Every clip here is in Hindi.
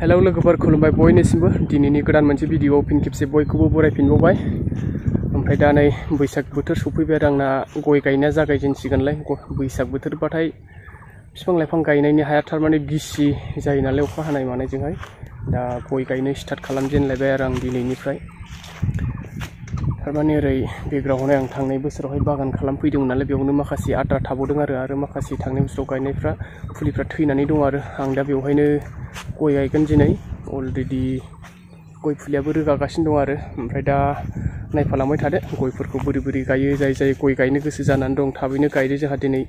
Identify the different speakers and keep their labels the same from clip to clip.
Speaker 1: हेलौ लोगोफोर, खुलुमबाय बयनिसिमबो। दिनैनि गोदान मोनसे भिडिअआव फिन खेबसे बयखौबो बरायफिनबावबाय। ओमफ्राय दा नै बैसाग बोथोर सफैबाय, आरो आंना गय गायनाया जागायजेनसिगोनलाय। बैसाग बोथोरबाथाय बिफां लाइफां गायनायनि हाया थारमाने गिसि जायो नालाय अखा हानाय मानायजोंहाय। दा गय गायनो स्टार्ट खालामजेनलायबाय आरो आं दिनैनिफ्राय। थारमाने ओरै बेकग्राउन्डआवहाय आं थांनाय बोसोरावहाय बागान खालामफैदोंमोन नालाय, बेयावनो माखासे आद्रा थाबावदों आरो आरो माखासे थांनाय बोसोराव गायनायफ्रा फुलिफ्रा थैनानै दं आरो। आं दा बेवहायनो गय गायगोन दिनै अलरेडि गय फुलियाबो रोगागासिनो दं आरो। ओमफ्राय दा नायफालांबाय थादो, गयफोरखौ बोरै बोरै गायो, जाय जाय गय गायनो गोसो जानानै दं थाबैनो गायदो जोंहा दिनै।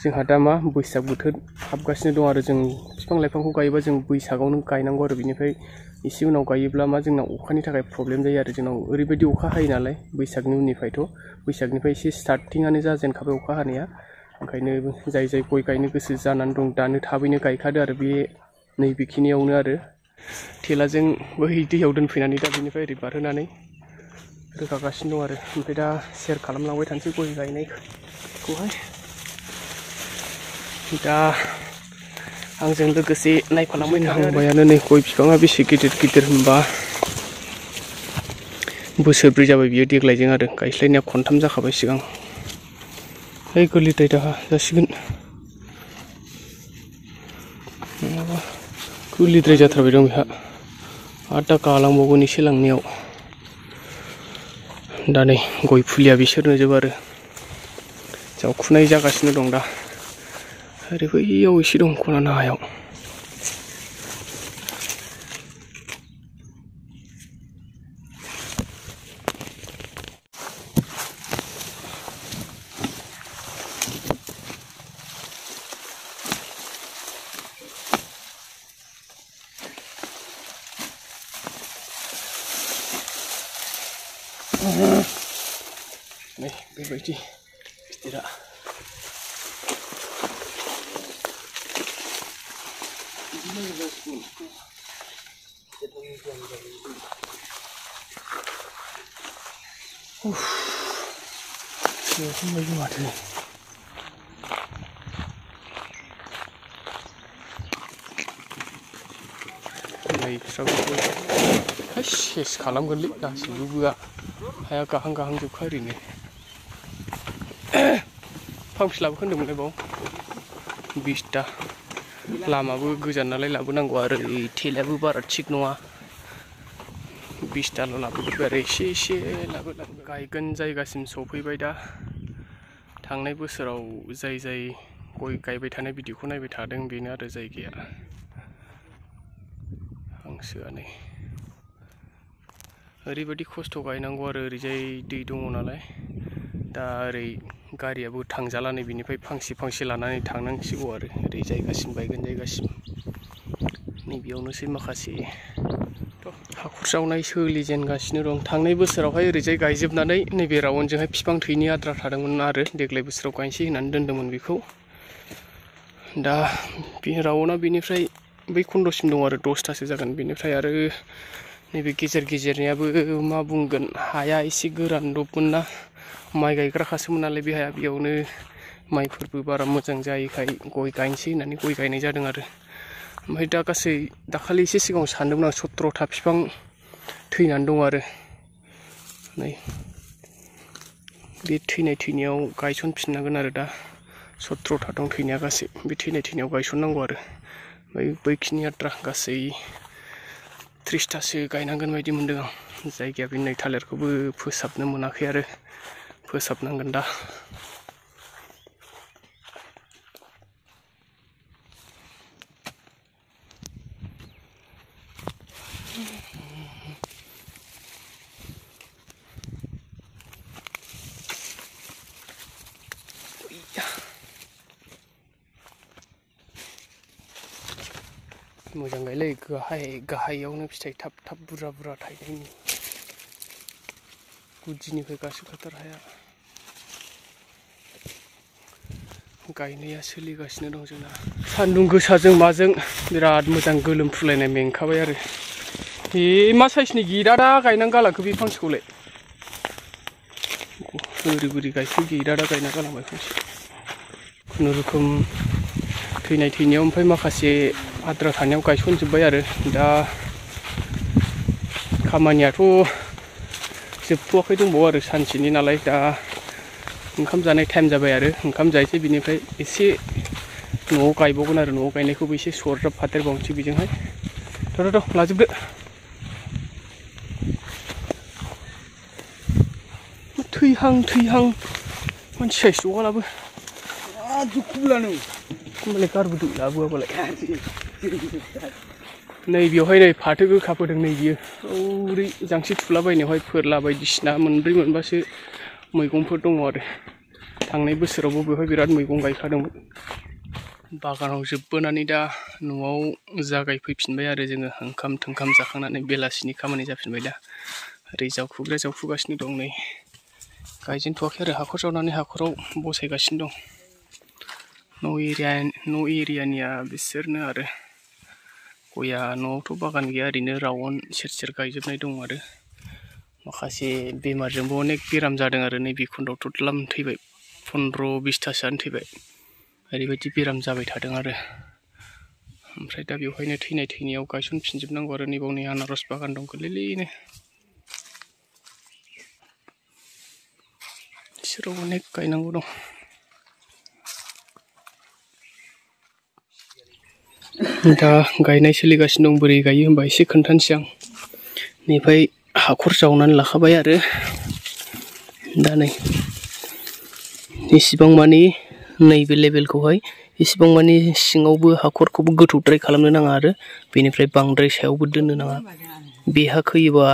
Speaker 1: जोंहा दा मा, बैसाग बोथोर हाबगासिनो दं आरो। जों बिफां लाइफांखौ गायोबा जों बैसागावनो गायनांगौ आरो। बिनिफ्राय एसे उनाव गायोब्ला मा जोंना अखानि थाखाय प्रब्लेम जायो आरो। जोंनाव ओरैबायदि अखा हायो नालाय बैसागनि उननिफ्रायथ' बैसागनिफ्राय एसे स्टार्टिङानो जाजेनखाबाय अखा हानाया। ओंखायनो जाय जाय गय गायनो गोसो जानानै दं, दानो थाबैनो गायखादो आरो। बे नैबेखिनियावनो आरो। थेलाजों बै दैयाव दोनफैनानै दा बेनिफ्राय ओरै बारहोनानै रोगागासिनो दं आरो। ओमफ्राय दा सेयार खालामलांबाय थानोसै गय गायनायखौहाय। दा आंजों लोगोसे नायफालांबाय थांबायानो नै गय बिफाङा बेसे गिदिर गिदिर होनबा बोसोरब्रै जाबाय बियो देग्लायजों आरो। गायस्लायनाया खनथाम जाखाबाय सिगां। है गोरलैद्राय दाहा जासिगोन। 굴리드레 자타라비랑 아따 까랑 먹으니 실랑니요 다네 거의 풀리야 비셔르는 저바르 저 쿠나이 자가시는 동다 그리고 이여우 시롱 코나 나요 गालांबावगोन एसे लांनायाव दा नै गय फुलिया बिसोरनो जोब आरो जावखुनाय जागासिनो दं दा ओरै बैयाव एसे दं खना हायाव नै बेबायदि गिदिरा बेफोरबायदि माथो लाइफ्राबो सेस खालामगोनलै गासिबो बोआ हाया गाहां गाहां जोबखा ओरैनो फांसे लाबोखोन्दोंमोनलाय बाव बिसथा लामाबो गोजान नालाय लाबोनांगौ आरो ओरै थेलायाबो बारा थिग नङा बिसथाल' लाबोग्रोबाय आरो एसे एसे लाबो लाबो गायगोन जायगासिम सफैबाय दा थांनाय बोसोराव जाय जाय गय गायबाय थानाय भिडिअखौ नायबाय थादों बेनो आरो जायगाया हांसोआ नै ओरैबायदि खस्थ' गायनांगौ आरो ओरैजाय दै दङ नालाय। दा ओरै गारियाबो थांजाला नै बिनिफ्राय फांसे फांसे लानानै थांनांसिगौ आरो। ओरै जायगासिम बायगोन जायगासिम। नैबेयावनोसै माखासे। हाखर जावनाय सोलिजेनगासिनो दं। थांनाय बोसोरावहाय ओरैजाय गायजोबनानै नैबे रावनजोंहाय बिफां थैनि आद्रा थादोंमोन आरो। देग्लाय बोसोराव गायनोसै होननानै दोन्दोंमोन बेखौ। दा बे रावना बेनिफ्राय बै खन्द'सिम दं आरो। दसथासो जागोन बेनिफ्राय आरो नैबे गेजेर गेजेरनियाबो मा बुंगोन हाया एसे गोरान ना माइ गायग्राखासोमोन नालाय बे हाया बेयावनो माइफोरबो बारा मोजां जायैखाय गय गायनोसै होननानै गय गायनाय जादों आरो ओमफ्राय दा गासै दाखालि एसे सिगाङाव सानदोंमोन आं सथ्र'था बिफां थैनानै दं आरो नै बे थैनाय थैनायाव गायसनफिननांगोन आरो दा सथ्र'था दं थैनाया गासै बे थैनाय थैनायाव गायसननांगौ आरो ओमफ्राय बैखिनि आद्रा गासै थ्रिसथासो गायनांगोन बायदि मोनदों। आं जायगाया बे नै थालिरखौबो फोसाबनो मोनाखै आरो। फोसाबनांगोन दा। मोजां गायलै गाहाय, गाहायावनो फिथाइ थाब थाब बुरजा बुरजा थायनायनि गुदिनिफ्राय गासोखाथार हाया। गायनाया सोलिगासिनो दं जोंना। सान्दुं गोसाजों माजों बिराद मोजां गोलोमफ्रुलायनाय मेंखाबाय आरो। ए, मा साइसनि गिरादा गायनानै गालांखो बे फांसेखौलाय? बोरै बोरै गायखो? गिरादा गायना गालांबाय फांसे। खुनुरुखुम थैनाय थैनायाव ओमफ्राय माखासे आद्रा थानायाव गायसनजोब्बाय आरो दा खामानियाथ' जोबथ'वाखै दंबावो आरो सानसेनि नालाय दा ओंखाम जानाय टाइम जाबाय आरो ओंखाम जायसै बिनिफ्राय एसे न'आव गायबावगोन आरो न'आव गायनायखौबो एसे सरजाब फादेरबावनोसै बेजोंहाय थ' थ' लाजोबदो थैहां थैहां मानसि साइस जगालाबो
Speaker 2: दुखुब्लानो
Speaker 1: होमबालाय गारबोदो लाबोआबालाय नै बेवहाय नै फाथो गोखा फोदों नै बियो ओरै जांसि थुलाबायनायावहाय फोरला बायदिसिना मोनब्रै मोनबासो मैगंफोर दङ आरो थांनाय बोसोरावबो बेवहाय बिराद मैगं गायखादोंमोन बागानाव जोबबोनानै दा न'आव जागायफैफिनबाय आरो जोङो ओंखाम थोंखाम जाखांनानै बेलासिनि खामानि जाफिनबाय दा ओरै जावखुग्रा जावखुगासिनो दं नै गायजेनथ'वाखै आरो हाखर जावनानै हाखराव बसायगासिनो दं न' एरिया न' एरियानिया बिसोरनो आरो गया न'आवथ' बागान गैया, ओरैनो रावन सेर सेर गायजोबनाय दं आरो। माखासे बेमारजोंबो अनेक बेराम जादों आरो नैबे खन्दआव थ'दलाम थैबाय, फन्द्र' बिसथासोआनो थैबाय। ओरैबायदि बेराम जाबाय थादों आरो। ओमफ्राय दा बेवहायनो थैनाय थैनायाव गायसनफिनजोबनांगौ आरो नैबाव नै आनारस बागान दं गोरलैनो बिसोराव अनेक गायनांगौ दं। दा गायनाय सोलिगासिनो दं, बोरै गायो होनबा एसे खोन्थानोसै आं। बेनिफ्राय हाखर जावनानै लाखाबाय आरो। दा नै इसिबां मानि नैबे लेभेलखौहाय इसिबां मानि सिङावबो हाखरखौबो गोथौद्राय खालामनो नाङा आरो। बेनिफ्राय बांद्राय सायावबो दोननो नाङा। बे हा खोयोबा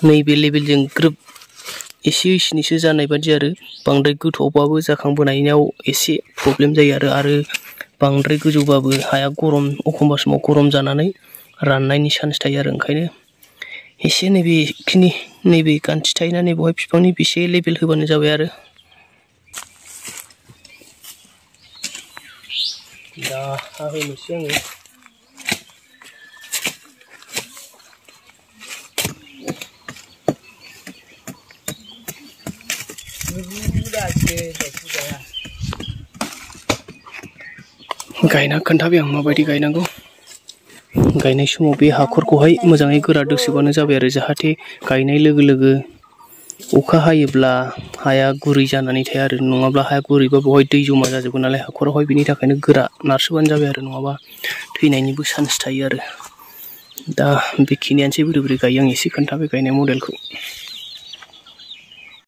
Speaker 1: नैबे लेभेलजों ग्रोब एसे इसिनिसो जानाय बादि आरो। बांद्राय गोथौआवबाबो जाखांबोनायाव एसे प्रब्लेम जायो आरो। आरो बांद्राय गोजौबाबो हाया गरम, एखमबा समाव गरम जानानै राननायनि चान्स थायो आरो ओंखायनो। एसे नैबेखिनि, नैबे गान्थि थायोना नैबेवहाय बिफांनि बेसे लेभेल होबानो जाबाय आरो। दा हाहोनोसै आङो। गायना खोन्थाबाय आं माबायदि गायनांगौ। गायनाय समाव बे हाखरखौहाय मोजाङै गोरा दोसोबानो जाबाय आरो जाहाथे गायनाय लोगो लोगो अखा हायोब्ला हाया गुरै जानानै थाया आरो। नङाब्ला हाया गुरैबा दै जमा जाजोबगोन नालाय हाखरावहाय बिनि थाखायनो गोरा नारसोबानो जाबाय आरो। नङाबा थैनायनिबो चान्स थायो आरो। दा बेखिनियानोसै बोरै बोरै गायो आं एसे खोन्थाबाय गायनाय मडेलखौ।